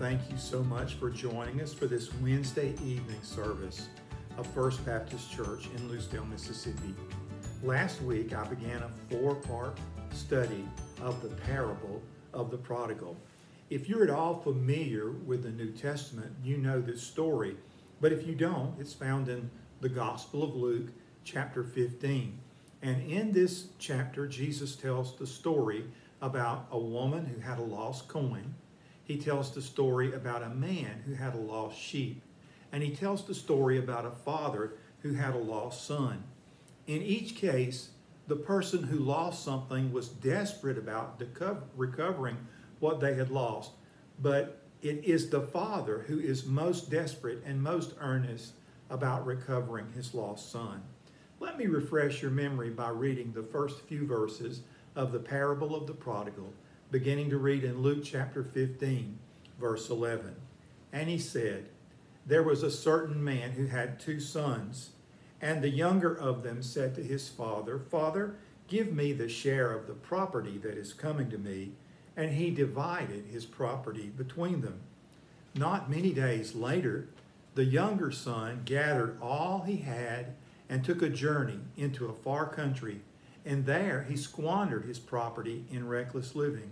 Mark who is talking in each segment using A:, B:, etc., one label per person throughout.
A: thank you so much for joining us for this Wednesday evening service of First Baptist Church in Lucedale, Mississippi. Last week, I began a four part study of the parable of the prodigal. If you're at all familiar with the New Testament, you know this story. But if you don't, it's found in the Gospel of Luke, chapter 15. And in this chapter, Jesus tells the story about a woman who had a lost coin. He tells the story about a man who had a lost sheep. And he tells the story about a father who had a lost son. In each case, the person who lost something was desperate about recovering what they had lost. But it is the father who is most desperate and most earnest about recovering his lost son. Let me refresh your memory by reading the first few verses of the parable of the prodigal, beginning to read in Luke chapter 15, verse 11. And he said, There was a certain man who had two sons, and the younger of them said to his father, Father, give me the share of the property that is coming to me. And he divided his property between them. Not many days later, the younger son gathered all he had and took a journey into a far country and there he squandered his property in reckless living.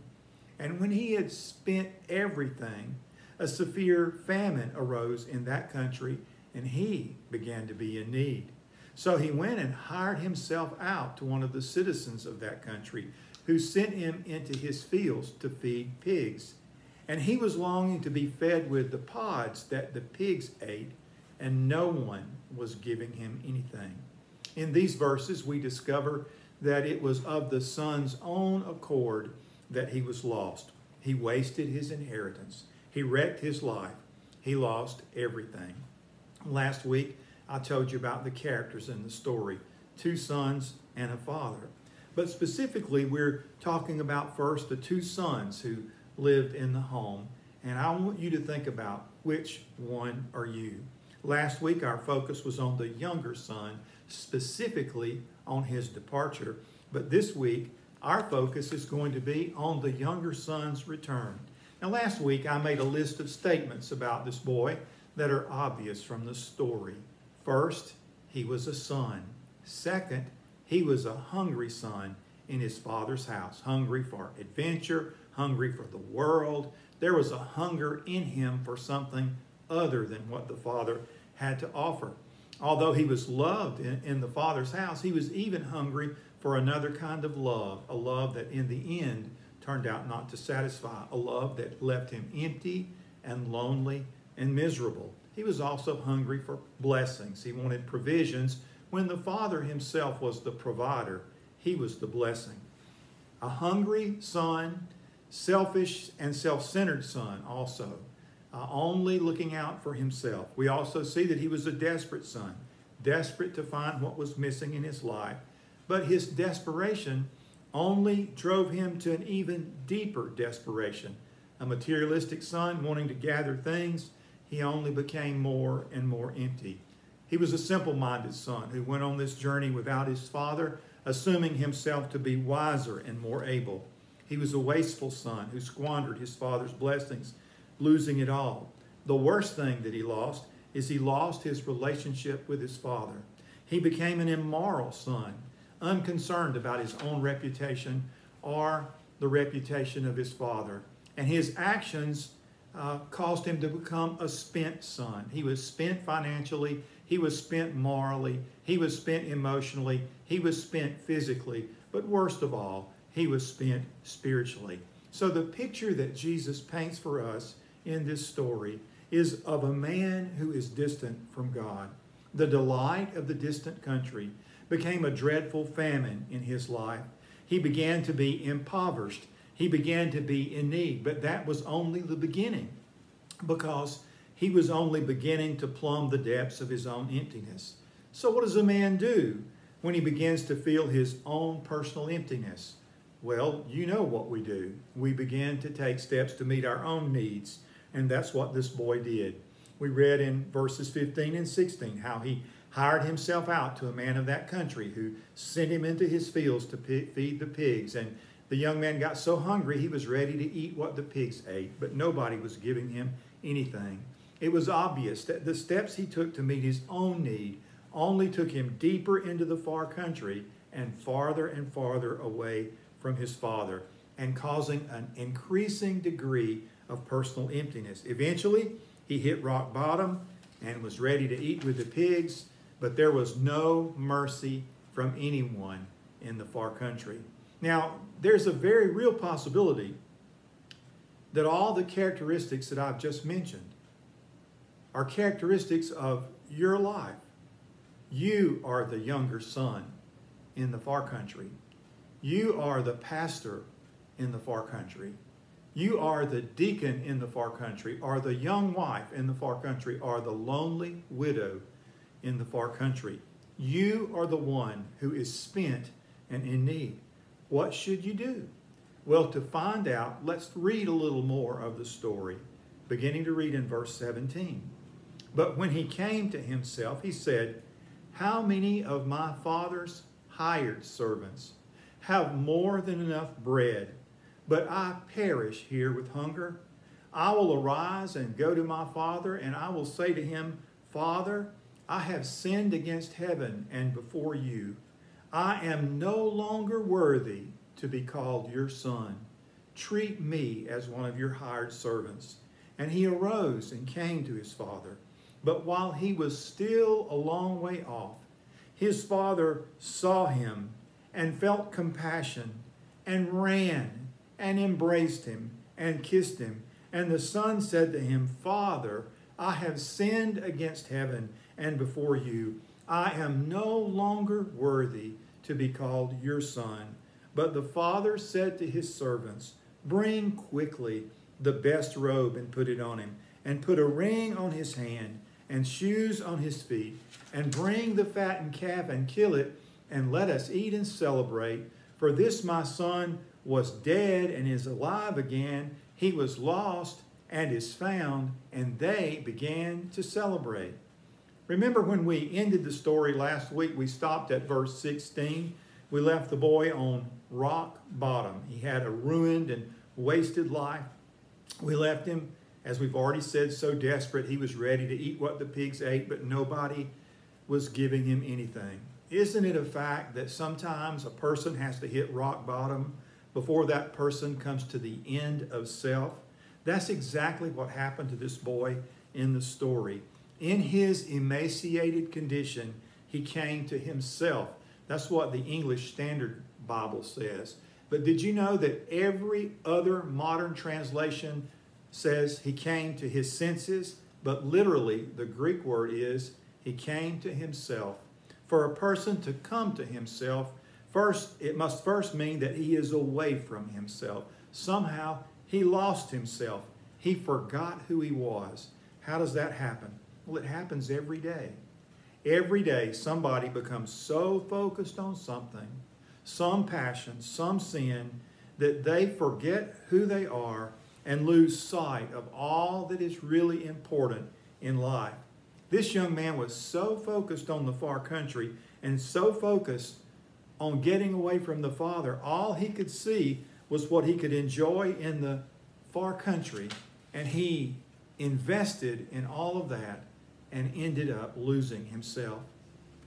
A: And when he had spent everything, a severe famine arose in that country, and he began to be in need. So he went and hired himself out to one of the citizens of that country, who sent him into his fields to feed pigs. And he was longing to be fed with the pods that the pigs ate, and no one was giving him anything. In these verses, we discover that it was of the son's own accord that he was lost. He wasted his inheritance. He wrecked his life. He lost everything. Last week, I told you about the characters in the story two sons and a father. But specifically, we're talking about first the two sons who lived in the home. And I want you to think about which one are you. Last week, our focus was on the younger son, specifically on his departure. But this week, our focus is going to be on the younger son's return. Now, last week, I made a list of statements about this boy that are obvious from the story. First, he was a son. Second, he was a hungry son in his father's house, hungry for adventure, hungry for the world. There was a hunger in him for something other than what the father had to offer. Although he was loved in, in, the Father's house, he was even hungry for another kind of love, a love that in the end turned out not to satisfy, a love that left him empty and lonely and miserable. He was also hungry for blessings. He wanted provisions when the Father himself was the provider, he was the blessing. A hungry son, selfish and self centered son, also uh, only looking out for himself. We also see that he was a desperate son, desperate to find what was missing in his life. But his desperation only drove him to an even deeper desperation. A materialistic son wanting to gather things, he only became more and more empty. He was a simple minded son who went on this journey without his father, assuming himself to be wiser and more able. He was a wasteful son who squandered his father's blessings losing it all. The worst thing that he lost is he lost his relationship with his father. He became an immoral son, unconcerned about his own reputation or the reputation of his father. And his actions uh, caused him to become a spent son. He was spent financially, he was spent morally, he was spent emotionally, he was spent physically, but worst of all, he was spent spiritually. So the picture that Jesus paints for us in this story is of a man who is distant from God. The delight of the distant country became a dreadful famine in his life. He began to be impoverished. He began to be in need, but that was only the beginning because he was only beginning to plumb the depths of his own emptiness. So, what does a man do when he begins to feel his own personal emptiness? Well, you know what we do. We begin to take steps to meet our own needs and that's what this boy did. We read in verses 15 and 16 how he hired himself out to a man of that country who sent him into his fields to feed the pigs. And The young man got so hungry he was ready to eat what the pigs ate, but nobody was giving him anything. It was obvious that the steps he took to meet his own need only took him deeper into the far country and farther and farther away from his father, and causing an increasing degree of personal emptiness. Eventually, he hit rock bottom and was ready to eat with the pigs, but there was no mercy from anyone in the far country. Now, there's a very real possibility that all the characteristics that I've just mentioned are characteristics of your life. You are the younger son in the far country. You are the pastor in the far country. You are the deacon in the far country, or the young wife in the far country, or the lonely widow in the far country. You are the one who is spent and in need. What should you do? Well, to find out, let's read a little more of the story, beginning to read in verse 17. But when he came to himself, he said, How many of my father's hired servants have more than enough bread, but I perish here with hunger? I will arise and go to my father, and I will say to him, Father, I have sinned against heaven and before you. I am no longer worthy to be called your son. Treat me as one of your hired servants. And he arose and came to his father. But while he was still a long way off, his father saw him and felt compassion and ran and embraced him and kissed him. And the son said to him, Father, I have sinned against heaven and before you. I am no longer worthy to be called your son. But the father said to his servants, Bring quickly the best robe and put it on him, and put a ring on his hand and shoes on his feet, and bring the fattened calf and kill it, and let us eat and celebrate. For this my son was dead and is alive again. He was lost and is found, and they began to celebrate. Remember when we ended the story last week, we stopped at verse 16. We left the boy on rock bottom. He had a ruined and wasted life. We left him, as we've already said, so desperate he was ready to eat what the pigs ate, but nobody was giving him anything. Isn't it a fact that sometimes a person has to hit rock bottom before that person comes to the end of self? That's exactly what happened to this boy in the story. In his emaciated condition, he came to himself. That's what the English Standard Bible says. But did you know that every other modern translation says he came to his senses? But literally, the Greek word is he came to himself. For a person to come to himself, first it must first mean that he is away from himself. Somehow he lost himself. He forgot who he was. How does that happen? Well, it happens every day. Every day, somebody becomes so focused on something, some passion, some sin, that they forget who they are and lose sight of all that is really important in life. This young man was so focused on the far country and so focused on getting away from the Father, all he could see was what he could enjoy in the far country, and he invested in all of that and ended up losing himself.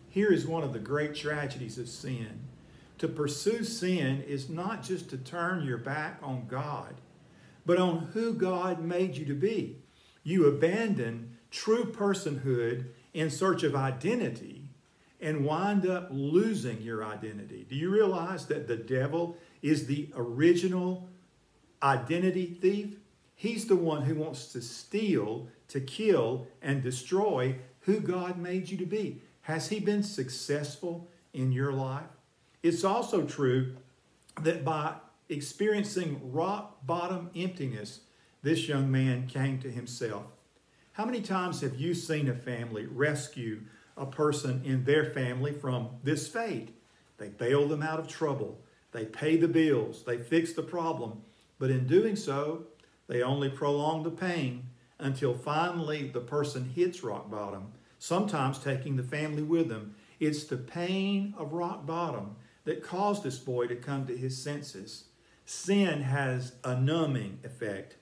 A: Here is one of the great tragedies of sin. To pursue sin is not just to turn your back on God, but on who God made you to be. You abandon true personhood in search of identity and wind up losing your identity. Do you realize that the devil is the original identity thief? He's the one who wants to steal to kill and destroy who God made you to be. Has he been successful in your life? It's also true that by experiencing rock bottom emptiness, this young man came to himself. How many times have you seen a family rescue a person in their family from this fate? They bail them out of trouble. They pay the bills. They fix the problem. But in doing so, they only prolong the pain until finally the person hits rock bottom, sometimes taking the family with them. It's the pain of rock bottom that caused this boy to come to his senses. sin has a numbing effect.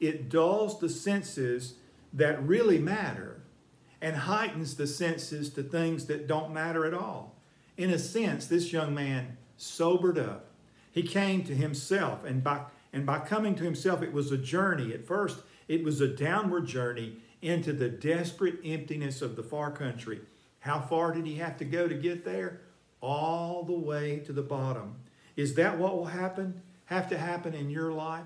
A: It dulls the senses that really matter and heightens the senses to things that don't matter at all. In a sense, this young man sobered up. He came to himself, and by, and by coming to himself, it was a journey. At first, it was a downward journey into the desperate emptiness of the far country. How far did he have to go to get there? All the way to the bottom. Is that what will happen? Have to happen in your life?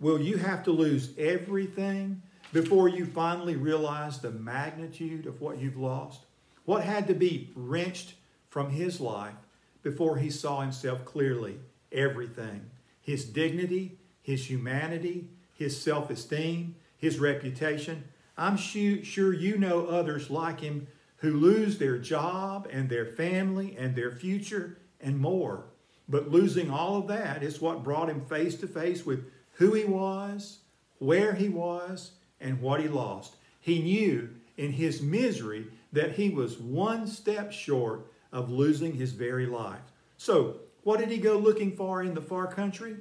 A: Will you have to lose everything before you finally realize the magnitude of what you've lost? What had to be wrenched from his life before he saw himself clearly? Everything. His dignity, his humanity, his self esteem, his reputation. I'm sure you know others like him who lose their job and their family and their future and more. But losing all of that is what brought him face to face with who he was, where he was, and what he lost. He knew in his misery that he was one step short of losing his very life. So, what did he go looking for in the far country?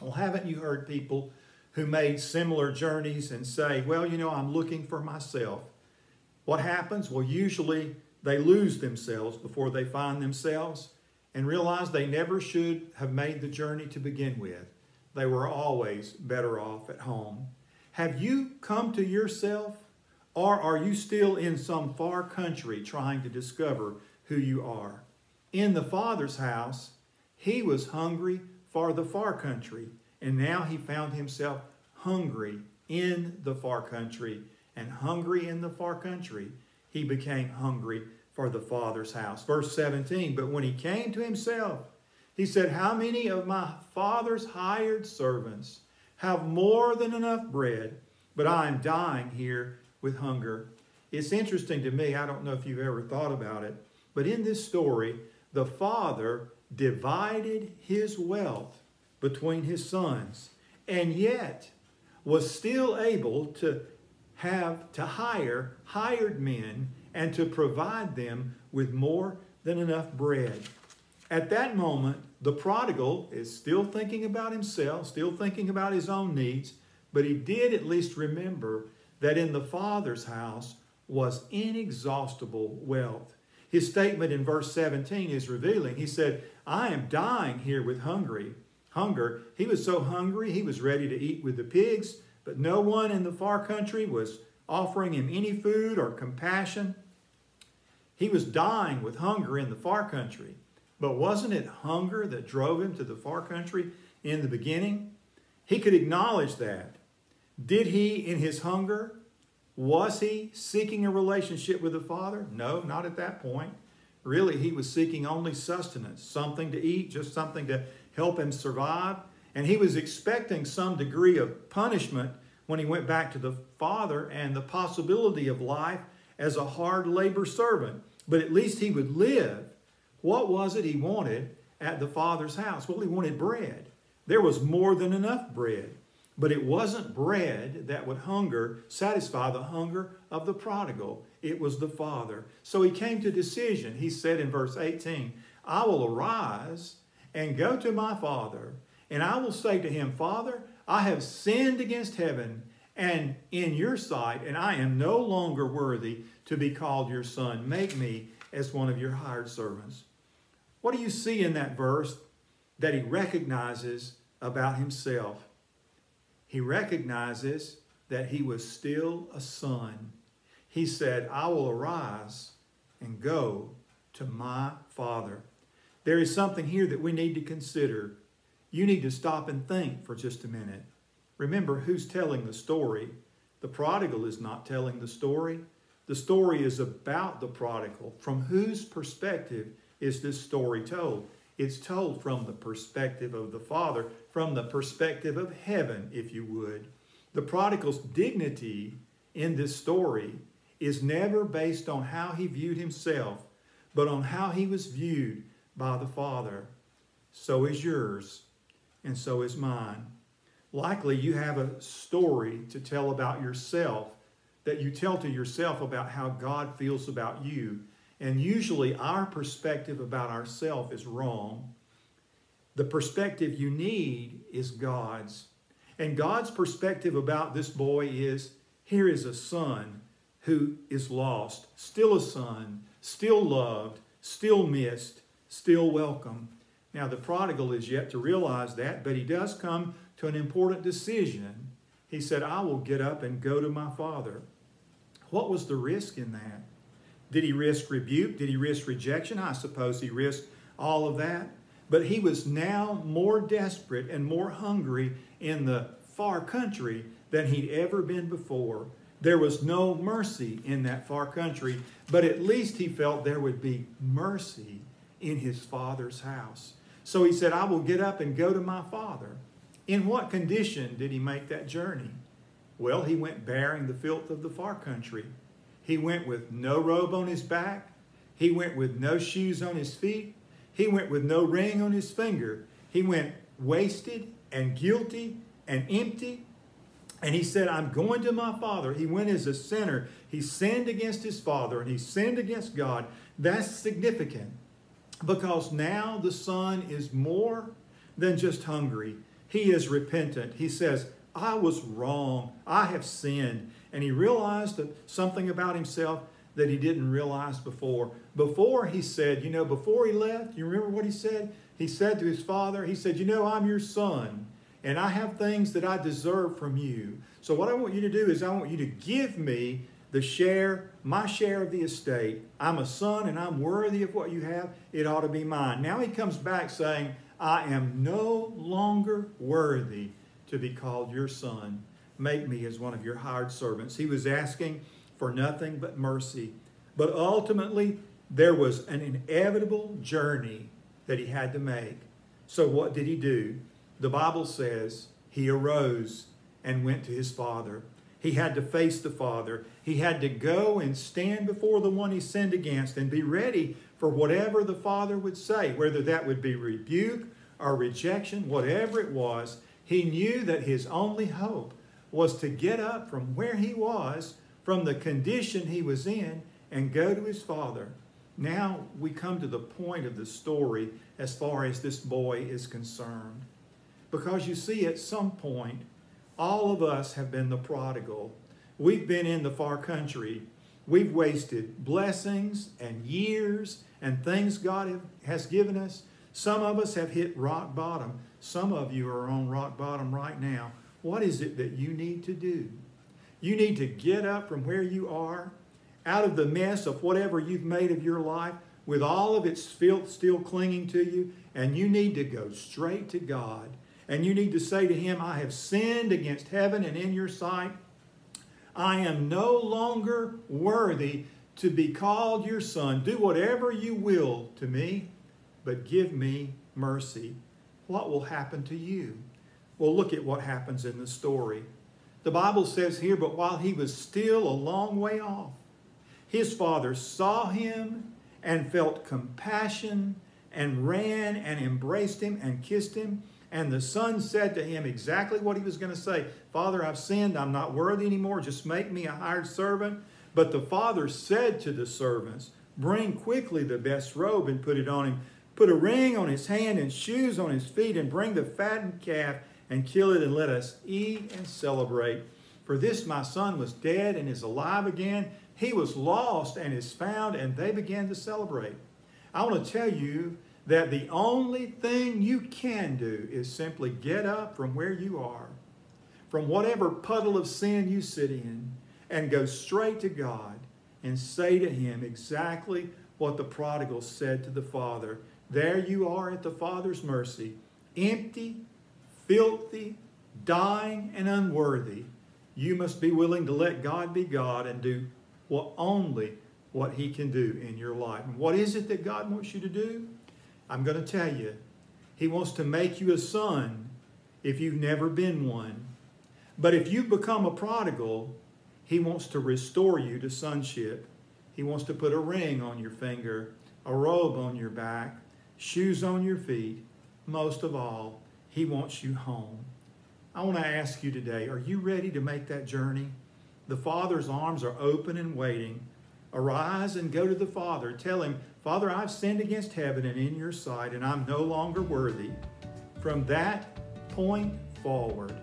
A: Well, haven't you heard people who made similar journeys and say, Well, you know, I'm looking for myself? What happens? Well, usually they lose themselves before they find themselves and realize they never should have made the journey to begin with. They were always better off at home. Have you come to yourself, or are you still in some far country trying to discover who you are? In the Father's house, he was hungry for the far country, and now he found himself hungry in the far country. And hungry in the far country, he became hungry for the Father's house. Verse 17, but when he came to himself, he said, How many of my Father's hired servants have more than enough bread, but I am dying here with hunger? It's interesting to me, I don't know if you've ever thought about it, but in this story, the Father divided his wealth between his sons, and yet was still able to have to hire hired men and to provide them with more than enough bread. At that moment, the prodigal is still thinking about himself, still thinking about his own needs, but he did at least remember that in the Father's house was inexhaustible wealth. His statement in verse 17 is revealing. He said, I am dying here with hungry, hunger. He was so hungry, he was ready to eat with the pigs, but no one in the far country was offering him any food or compassion. He was dying with hunger in the far country. But wasn't it hunger that drove him to the far country in the beginning? He could acknowledge that. Did he, in his hunger, was he seeking a relationship with the Father? No, not at that point. Really, he was seeking only sustenance, something to eat, just something to help him survive. And he was expecting some degree of punishment when he went back to the Father and the possibility of life as a hard labor servant. But at least he would live. What was it he wanted at the Father's house? Well, he wanted bread. There was more than enough bread. But it wasn't bread that would hunger, satisfy the hunger of the prodigal. It was the Father. So he came to decision. He said in verse 18, I will arise and go to my Father, and I will say to him, Father, I have sinned against heaven and in your sight, and I am no longer worthy to be called your son. Make me as one of your hired servants. What do you see in that verse that he recognizes about himself? He recognizes that he was still a son. He said, I will arise and go to my father. There is something here that we need to consider. You need to stop and think for just a minute. Remember who's telling the story. The prodigal is not telling the story. The story is about the prodigal. From whose perspective is this story told? It's told from the perspective of the Father, from the perspective of heaven, if you would. The prodigal's dignity in this story is never based on how he viewed himself, but on how he was viewed by the Father. So is yours, and so is mine. Likely you have a story to tell about yourself that you tell to yourself about how God feels about you. And usually our perspective about ourselves is wrong. The perspective you need is God's. And God's perspective about this boy is here is a son who is lost, still a son, still loved, still missed, still welcome. Now, the prodigal is yet to realize that, but he does come to an important decision. He said, I will get up and go to my father. What was the risk in that? Did he risk rebuke? Did he risk rejection? I suppose he risked all of that. But he was now more desperate and more hungry in the far country than he'd ever been before. There was no mercy in that far country, but at least he felt there would be mercy in his father's house. So he said, I will get up and go to my father. In what condition did he make that journey? Well, he went bearing the filth of the far country. He went with no robe on his back. He went with no shoes on his feet. He went with no ring on his finger. He went wasted and guilty and empty and he said, I'm going to my father. He went as a sinner. He sinned against his father and he sinned against God. That's significant because now the son is more than just hungry. He is repentant. He says, I was wrong. I have sinned. And he realized that something about himself that he didn't realize before. Before he said, you know, before he left, you remember what he said? He said to his father, he said, you know, I'm your son and I have things that I deserve from you. So what I want you to do is I want you to give me the share, my share of the estate. I'm a son and I'm worthy of what you have. It ought to be mine. Now he comes back saying, I am no longer worthy to be called your son. Make me as one of your hired servants. He was asking for nothing but mercy. But ultimately, there was an inevitable journey that he had to make. So what did he do? the Bible says he arose and went to his father. He had to face the father. He had to go and stand before the one he sinned against and be ready for whatever the father would say, whether that would be rebuke or rejection, whatever it was. He knew that his only hope was to get up from where he was, from the condition he was in, and go to his father. Now we come to the point of the story as far as this boy is concerned. Because you see, at some point, all of us have been the prodigal. We've been in the far country. We've wasted blessings and years and things God has given us. Some of us have hit rock bottom. Some of you are on rock bottom right now. What is it that you need to do? You need to get up from where you are, out of the mess of whatever you've made of your life, with all of its filth still clinging to you, and you need to go straight to God and you need to say to him, I have sinned against heaven and in your sight. I am no longer worthy to be called your son. Do whatever you will to me, but give me mercy. What will happen to you? Well, look at what happens in the story. The Bible says here, but while he was still a long way off, his father saw him and felt compassion and ran and embraced him and kissed him. And the son said to him exactly what he was going to say Father, I've sinned. I'm not worthy anymore. Just make me a hired servant. But the father said to the servants, Bring quickly the best robe and put it on him. Put a ring on his hand and shoes on his feet, and bring the fattened calf and kill it, and let us eat and celebrate. For this my son was dead and is alive again. He was lost and is found, and they began to celebrate. I want to tell you that the only thing you can do is simply get up from where you are, from whatever puddle of sin you sit in, and go straight to God and say to Him exactly what the prodigal said to the Father. There you are at the Father's mercy, empty, filthy, dying, and unworthy. You must be willing to let God be God and do what only what He can do in your life. And what is it that God wants you to do? I'm going to tell you, He wants to make you a son if you've never been one. But if you've become a prodigal, He wants to restore you to sonship. He wants to put a ring on your finger, a robe on your back, shoes on your feet. Most of all, He wants you home. I want to ask you today are you ready to make that journey? The Father's arms are open and waiting. Arise and go to the Father. Tell Him, Father, I've sinned against heaven and in your sight, and I'm no longer worthy. From that point forward,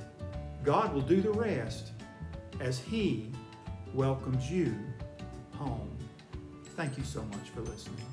A: God will do the rest as He welcomes you home. Thank you so much for listening.